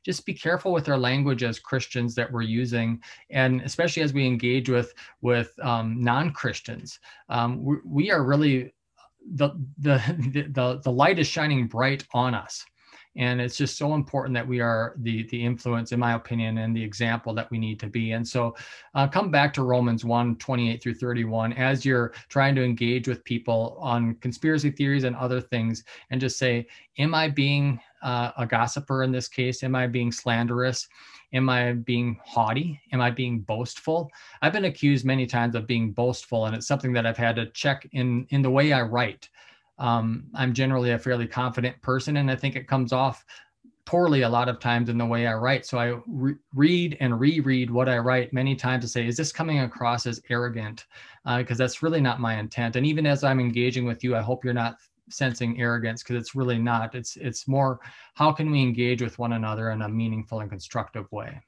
Just be careful with our language as Christians that we're using, and especially as we engage with with um, non Christians. Um, we, we are really the, the the the light is shining bright on us. And it's just so important that we are the the influence in my opinion and the example that we need to be. And so uh, come back to romans 1 28 through 31 as you're trying to engage with people on conspiracy theories and other things and just say am i being uh, a gossiper in this case? Am i being slanderous Am I being haughty? Am I being boastful? I've been accused many times of being boastful, and it's something that I've had to check in in the way I write. Um, I'm generally a fairly confident person, and I think it comes off poorly a lot of times in the way I write. So I re- read and reread what I write many times to say, is this coming across as arrogant? Because uh, that's really not my intent. And even as I'm engaging with you, I hope you're not sensing arrogance because it's really not. It's it's more how can we engage with one another in a meaningful and constructive way?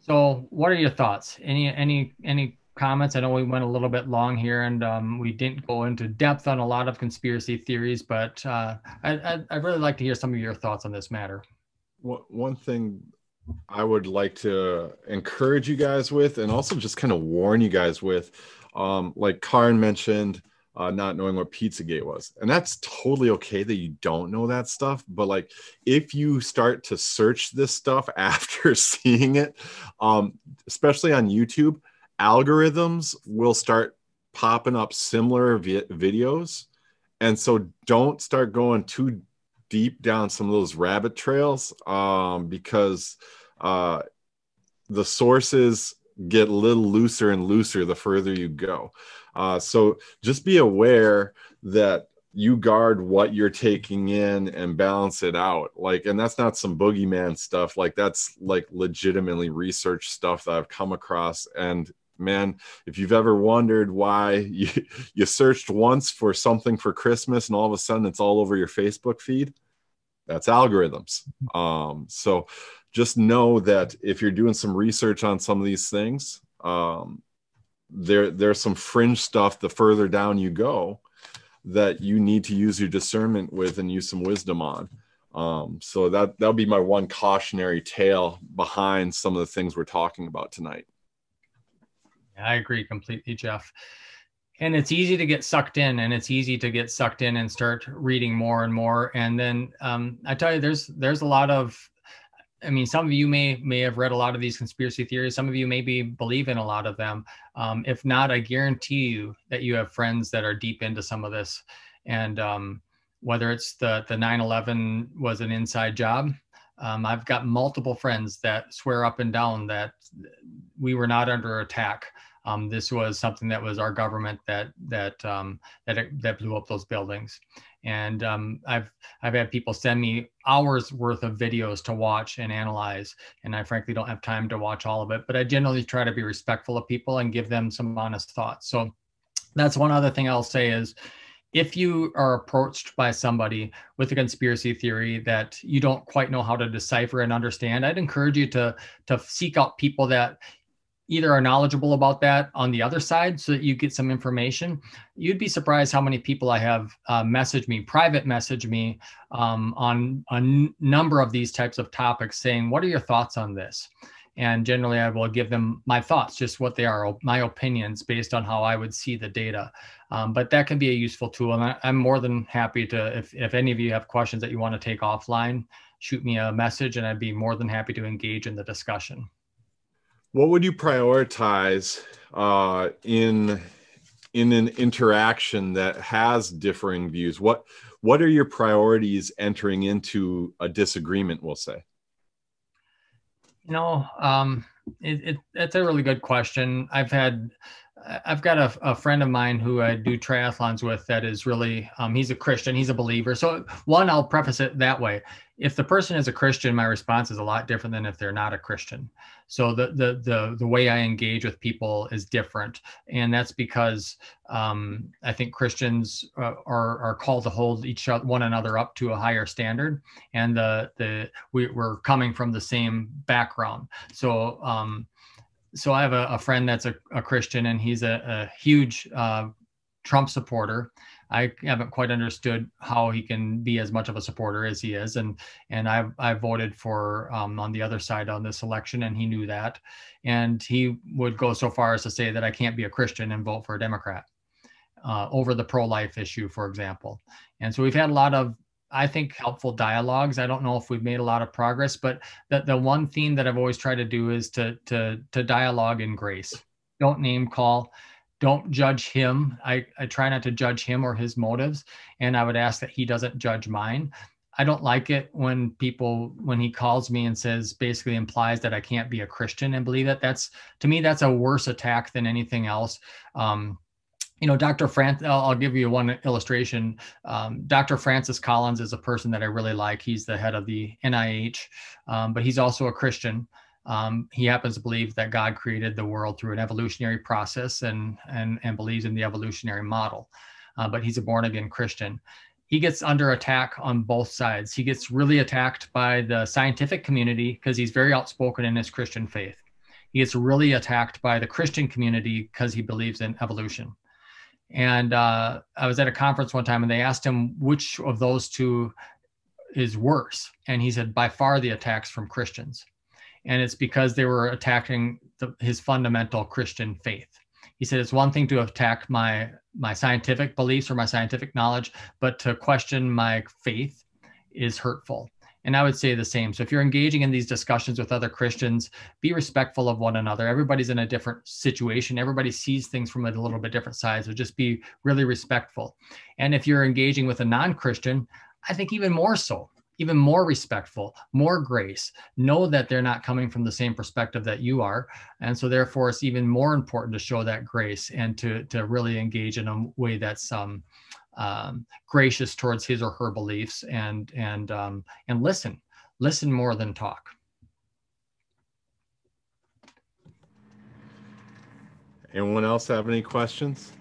So what are your thoughts? Any any any comments? I know we went a little bit long here and um, we didn't go into depth on a lot of conspiracy theories but uh, I, i'd really like to hear some of your thoughts on this matter. One thing i would like to encourage you guys with and also just kind of warn you guys with um, like Karin mentioned uh, not knowing what Pizzagate was. And that's totally okay that you don't know that stuff. But like, if you start to search this stuff after seeing it, um, especially on YouTube, algorithms will start popping up similar vi- videos. And so don't start going too deep down some of those rabbit trails um, because uh, the sources get a little looser and looser the further you go. Uh, so just be aware that you guard what you're taking in and balance it out. Like, and that's not some boogeyman stuff. Like, that's like legitimately research stuff that I've come across. And man, if you've ever wondered why you, you searched once for something for Christmas and all of a sudden it's all over your Facebook feed, that's algorithms. Um, so just know that if you're doing some research on some of these things, um, there there's some fringe stuff the further down you go that you need to use your discernment with and use some wisdom on. Um, so that that'll be my one cautionary tale behind some of the things we're talking about tonight. I agree completely, Jeff. And it's easy to get sucked in, and it's easy to get sucked in and start reading more and more. And then um, I tell you, there's there's a lot of I mean, some of you may may have read a lot of these conspiracy theories. Some of you maybe believe in a lot of them. Um, if not, I guarantee you that you have friends that are deep into some of this. And um, whether it's the the 9/11 was an inside job, um, I've got multiple friends that swear up and down that we were not under attack. Um, this was something that was our government that that um, that that blew up those buildings. And um, I've I've had people send me hours worth of videos to watch and analyze, and I frankly don't have time to watch all of it. But I generally try to be respectful of people and give them some honest thoughts. So that's one other thing I'll say is if you are approached by somebody with a conspiracy theory that you don't quite know how to decipher and understand, I'd encourage you to to seek out people that either are knowledgeable about that on the other side so that you get some information you'd be surprised how many people i have uh, message me private message me um, on a n- number of these types of topics saying what are your thoughts on this and generally I will give them my thoughts, just what they are, my opinions based on how I would see the data. Um, but that can be a useful tool, and I, I'm more than happy to if if any of you have questions that you want to take offline, shoot me a message, and I'd be more than happy to engage in the discussion. What would you prioritize uh, in in an interaction that has differing views? What what are your priorities entering into a disagreement? We'll say. You know, um, it, it, it's a really good question. I've had, I've got a, a friend of mine who I do triathlons with that is really, um, he's a Christian, he's a believer. So one, I'll preface it that way if the person is a Christian, my response is a lot different than if they're not a Christian. So the the the the way I engage with people is different, and that's because um, I think Christians uh, are are called to hold each other, one another up to a higher standard, and the the we, we're coming from the same background. So um, so I have a, a friend that's a, a, Christian, and he's a, a huge uh, Trump supporter. I haven't quite understood how he can be as much of a supporter as he is, and and I I voted for um, on the other side on this election, and he knew that, and he would go so far as to say that I can't be a Christian and vote for a Democrat uh, over the pro-life issue, for example. And so we've had a lot of I think helpful dialogues. I don't know if we've made a lot of progress, but the, the one theme that I've always tried to do is to to to dialogue in grace. Don't name call don't judge him. I, I try not to judge him or his motives. And I would ask that he doesn't judge mine. I don't like it when people, when he calls me and says, basically implies that I can't be a Christian and believe that. That's, to me, that's a worse attack than anything else. Um, you know, Dr. Francis, I'll, give you one illustration. Um, Dr. Francis Collins is a person that I really like. He's the head of the NIH, um, but he's also a Christian. Um, he happens to believe that God created the world through an evolutionary process and, and, and believes in the evolutionary model. Uh, but he's a born again Christian. He gets under attack on both sides. He gets really attacked by the scientific community because he's very outspoken in his Christian faith. He gets really attacked by the Christian community because he believes in evolution. And uh, I was at a conference one time and they asked him which of those two is worse. And he said, by far the attacks from Christians and it's because they were attacking the, his fundamental Christian faith. He said it's one thing to attack my my scientific beliefs or my scientific knowledge, but to question my faith is hurtful. And I would say the same. So if you're engaging in these discussions with other Christians, be respectful of one another. Everybody's in a different situation. Everybody sees things from a little bit different side. So just be really respectful. And if you're engaging with a non-Christian, I think even more so even more respectful, more grace, know that they're not coming from the same perspective that you are. And so therefore it's even more important to show that grace and to, to really engage in a way that's um, um, gracious towards his or her beliefs and, and, um, and listen, listen more than talk. Anyone else have any questions?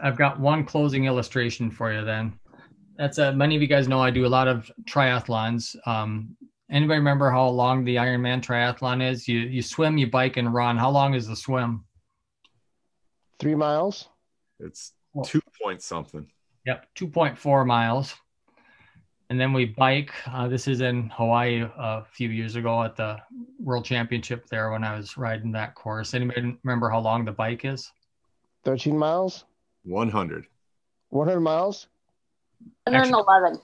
I've got one closing illustration for you then. That's uh, many of you guys know I do a lot of triathlons. Um, anybody remember how long the Ironman triathlon is? You you swim, you bike, and run. How long is the swim? Three miles. It's two point something. Yep, two point four miles. And then we bike. Uh, this is in Hawaii a few years ago at the World Championship there when I was riding that course. Anybody remember how long the bike is? 13 miles. 100. 100 miles? 111.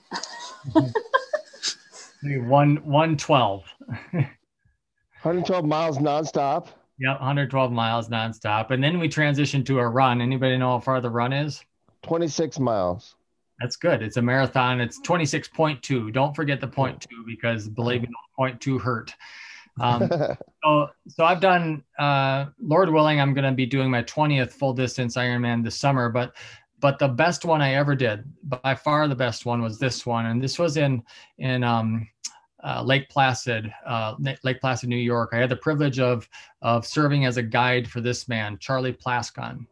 one 112. 112 miles nonstop. Yep, 112 miles nonstop. And then we transition to a run. Anybody know how far the run is? 26 miles. That's good. It's a marathon. It's 26.2. Don't forget the point two because believe me, point two hurt. Um, so, so I've done, uh, Lord willing, I'm going to be doing my 20th full distance Ironman this summer, but, but the best one I ever did, by far the best one was this one. And this was in, in, um, uh, Lake Placid, uh, Lake Placid, New York. I had the privilege of, of serving as a guide for this man, Charlie Plascon.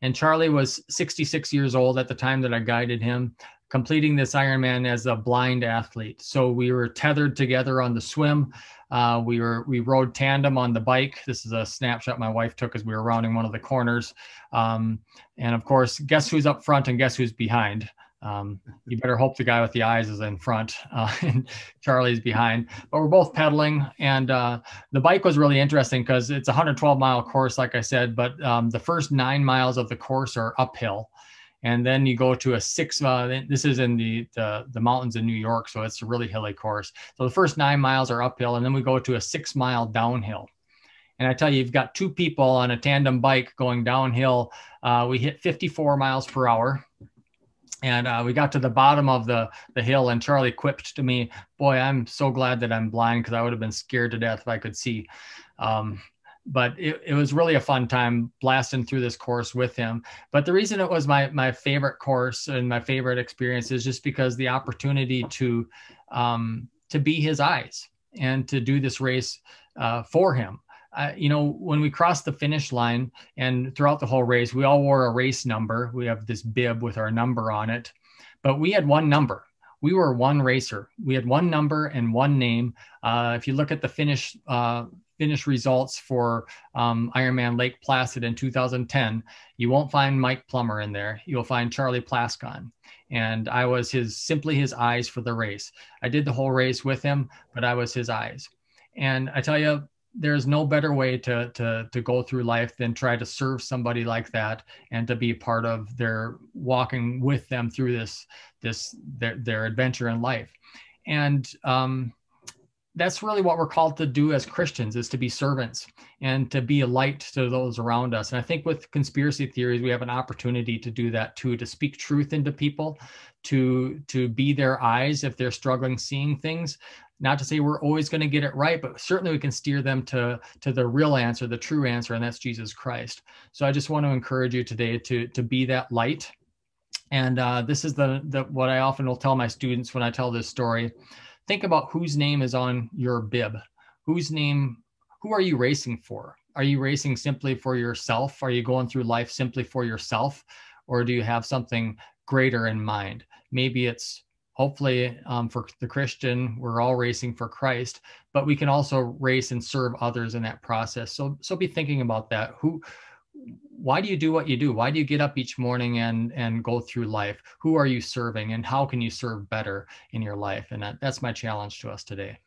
And Charlie was 66 years old at the time that I guided him, completing this Ironman as a blind athlete. So we were tethered together on the swim. Uh, we were we rode tandem on the bike. This is a snapshot my wife took as we were rounding one of the corners. Um, and of course, guess who's up front and guess who's behind? Um, you better hope the guy with the eyes is in front uh, and Charlie's behind. But we're both pedaling, and uh, the bike was really interesting because it's a 112 mile course, like I said. But um, the first nine miles of the course are uphill, and then you go to a six. Uh, this is in the, the the mountains in New York, so it's a really hilly course. So the first nine miles are uphill, and then we go to a six mile downhill. And I tell you, you've got two people on a tandem bike going downhill. Uh, we hit 54 miles per hour and uh, we got to the bottom of the the hill and charlie quipped to me boy i'm so glad that i'm blind because i would have been scared to death if i could see. Um, but it, it was really a fun time blasting through this course with him. But the reason it was my my favorite course and my favorite experience is just because the opportunity to um, to be his eyes and to do this race uh, for him uh, you know, when we crossed the finish line and throughout the whole race, we all wore a race number. We have this bib with our number on it, but we had one number. We were one racer. We had one number and one name. Uh, if you look at the finish uh, finish results for um, Ironman Lake Placid in 2010, you won't find Mike Pluimer in there. You'll find Charlie Plascon. And I was his simply his eyes for the race. I did the whole race with him, but I was his eyes. And I tell you, there's no better way to to to go through life than try to serve somebody like that and to be part of their walking with them through this this their, their adventure in life. And um, that's really what we're called to do as christians is to be servants and to be a light to those around us. And i think with conspiracy theories we have an opportunity to do that too to speak truth into people to to be their eyes if they're struggling seeing things not to say we're always going to get it right but certainly we can steer them to to the real answer the true answer and that's jesus christ. So i just want to encourage you today to to be that light. And uh, this is the, the what i often will tell my students when i tell this story. Think about whose name is on your bib. Whose name who are you racing for? Are you racing simply for yourself? Are you going through life simply for yourself? Or do you have something greater in mind? Maybe it's hopefully um, for the christian we're all racing for christ but we can also race and serve others in that process. So so be thinking about that. Who why do you do what you do? Why do you get up each morning and and go through life? Who are you serving and how can you serve better in your life? And that, that's my challenge to us today